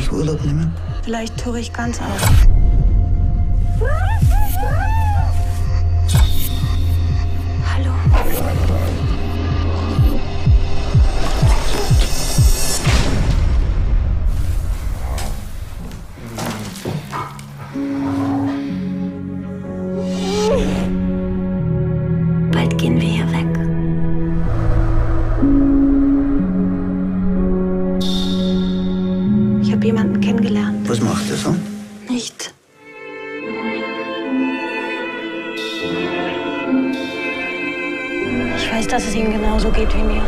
Muss ich Urlaub nehmen? Vielleicht höre ich ganz auf. Macht er so? Nicht. Ich weiß, dass es ihm genauso geht wie mir.